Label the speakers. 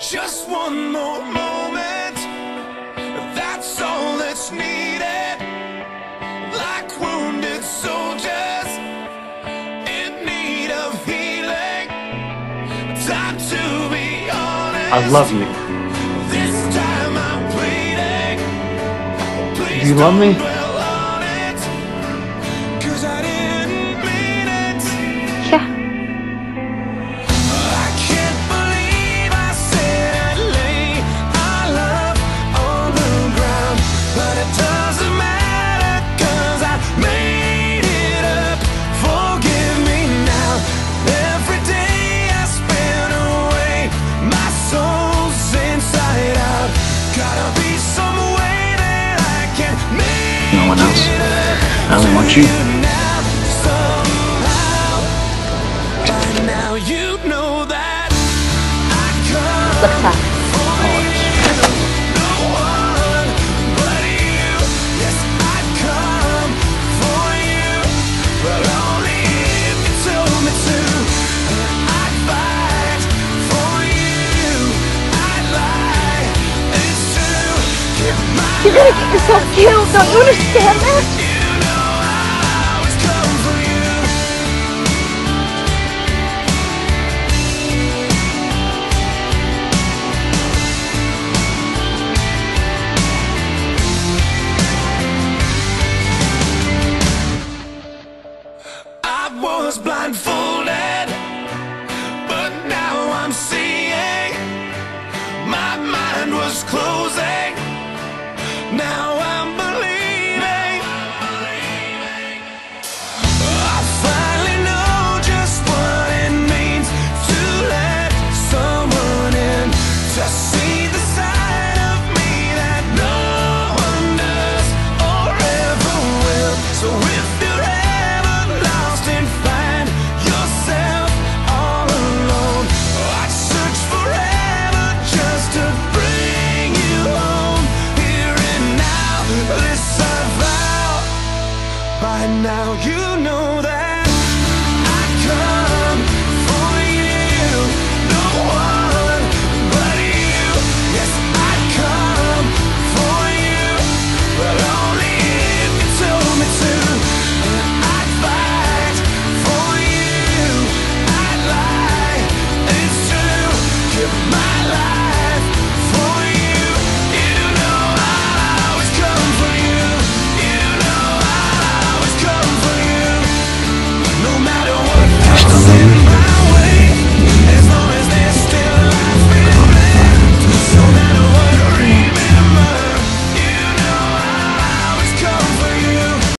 Speaker 1: Just one more moment. That's all that's needed. Like wounded soldiers in need of healing. Time to be honest.
Speaker 2: I love you.
Speaker 1: This time I'm pleading. Please
Speaker 2: Do you love me? No one else. I only want you.
Speaker 1: Now, somehow,
Speaker 3: gonna yourself killed. Don't you understand that?
Speaker 1: was blindfolded, but now I'm seeing. My mind was closing. Now you